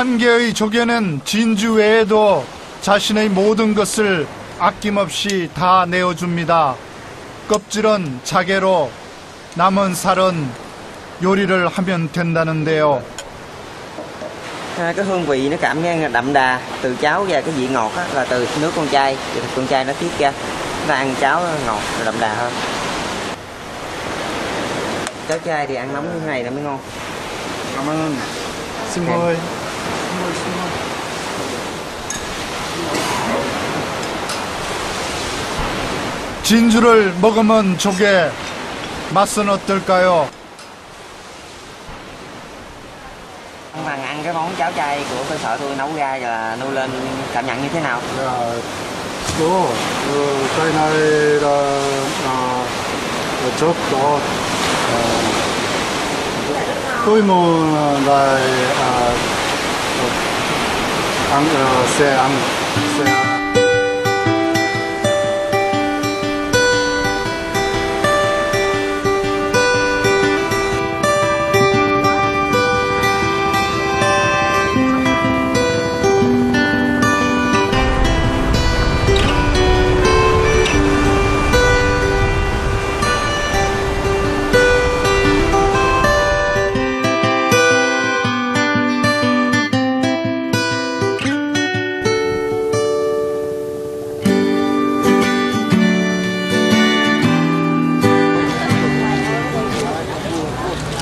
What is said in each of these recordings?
한 개의 조개는 진주 외에도 자신의 모든 것을 아낌없이 다 내어줍니다. 껍질은 자개로 남은 살은 요리를 하면 된다는데요. À, cái hương vị nó cảm giác đậm đà từ cháo và cái vị ngọt á, là từ nước con trai thì con trai nó tiết ra nó ăn cháo ngọt đậm đà hơn cháo trai thì ăn nóng như thế này là mới ngon Cảm ơn. Xin mời. 진주를 먹으면 조개 맛은 어떨까요? Ông Bằng ăn cái món cháo chay của cơ sở tôi nấu ra và nuôi lên cảm nhận như thế nào? 야, 또, 그, 저희 나라, 어, 적도, 어, 또이모 나의, 아, ang, uh, se, ang, se.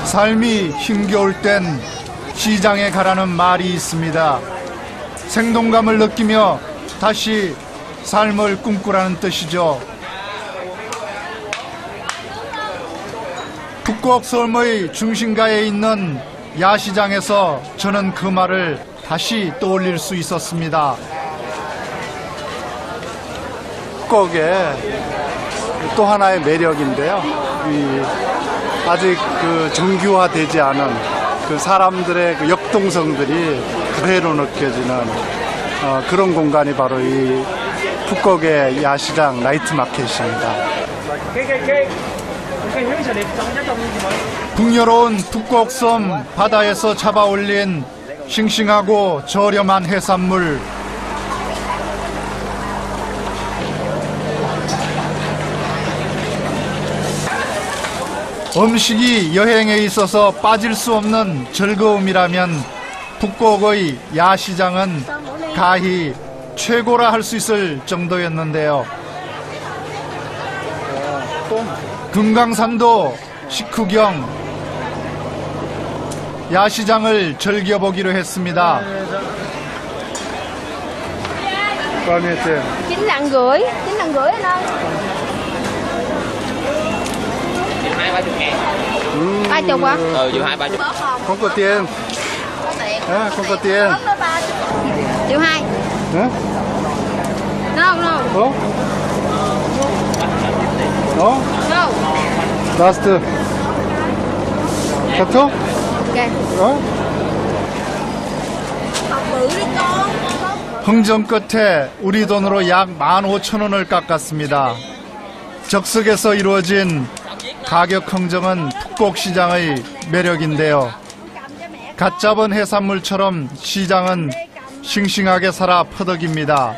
삶이 힘겨울 땐 시장에 가라는 말이 있습니다. 생동감을 느끼며 다시 삶을 꿈꾸라는 뜻이죠. 북곡 섬의 중심가에 있는 야시장에서 저는 그 말을 다시 떠올릴 수 있었습니다. 북곡의 또 하나의 매력인데요. 이 아직 그 정규화되지 않은 그 사람들의 그 역동성들이 그대로 느껴지는 어, 그런 공간이 바로 이 북곡의 야시장 나이트 마켓입니다. 북여로운 북곡섬 바다에서 잡아올린 싱싱하고 저렴한 해산물 음식이 여행에 있어서 빠질 수 없는 즐거움이라면 북곡의 야시장은 가히 최고라 할 수 있을 정도였는데요. 금강산도 식후경 야시장을 즐겨보기로 했습니다. Bao nhiêu tiền? chín lạng rưỡi chín lạng rưỡi anh ơi ba chục à Ừ, dù hai ba chục. Không có tiền. À, không có tiền. triệu hai Hả? no no 어? 어? no 라스트. 카톡? ok 어? 흥정 끝에 우리 돈으로 약 15,000원을 깎았습니다. 적석에서 이루어진 가격 흥정은 북곡시장의 매력인데요. 갓 잡은 해산물처럼 시장은 싱싱하게 살아 퍼덕입니다.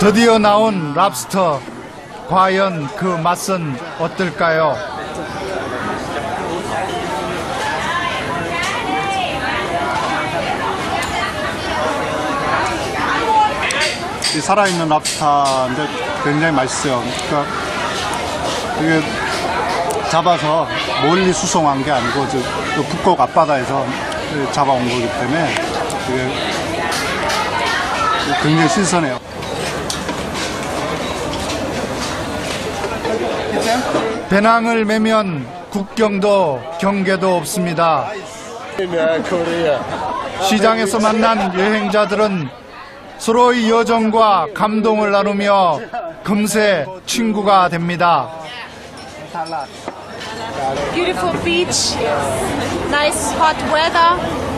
드디어 나온 랍스터. 과연 그 맛은 어떨까요? 이 살아있는 랍스타인데 굉장히 맛있어요. 그러니까 이게 잡아서 멀리 수송한 게 아니고 저, 저 북곡 앞바다에서 잡아온 거기 때문에 이게 굉장히 신선해요. 배낭을 매면 국경도 경계도 없습니다. 시장에서 만난 여행자들은 서로의 여정과 감동을 나누며 금세 친구가 됩니다. Beautiful beach, nice hot weather.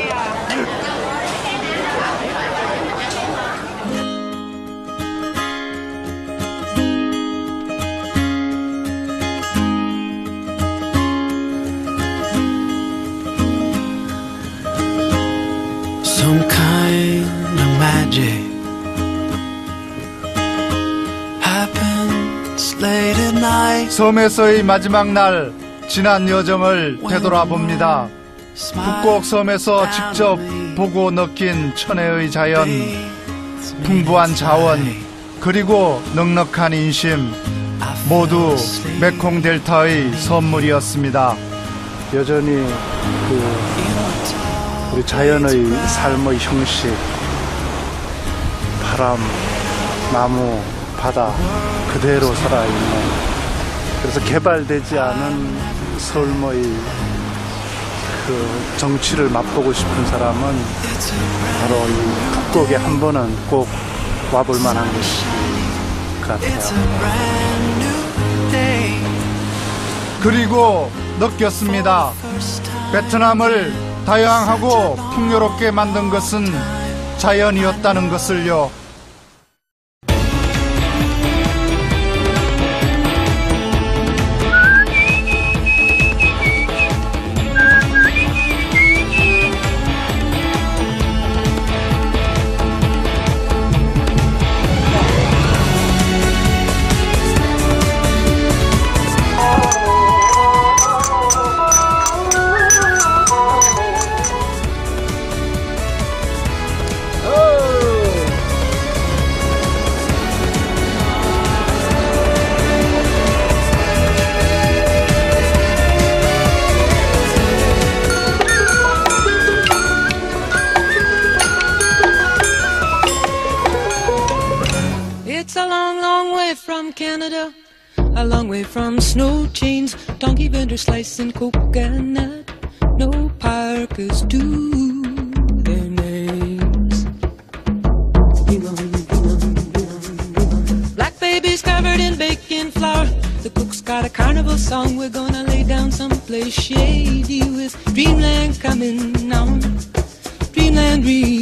some kind of magic happens late at night. 섬에서의 마지막 날 지난 여정을 되돌아봅니다. 북곡 섬에서 직접 보고 느낀 천혜의 자연, 풍부한 자원, 그리고 넉넉한 인심, 모두 메콩 델타의 선물이었습니다. 여전히 그 우리 자연의 삶의 형식, 바람, 나무, 바다 그대로 살아있는 그래서 개발되지 않은 삶의 그 정취를 맛보고 싶은 사람은 바로 이 북곡에 한 번은 꼭 와볼 만한 같아요. Brand new day. 그리고 느꼈습니다. 베트남을 다양하고 풍요롭게 만든 것은 자연이었다는 것을요. A long, long way from Canada, a long way from snow chains, donkey vendors slicing coconut. No parkers do their names. Black babies covered in baking flour. The cook's got a carnival song. We're gonna lay down someplace shady with dreamland coming on. Dreamland, dream.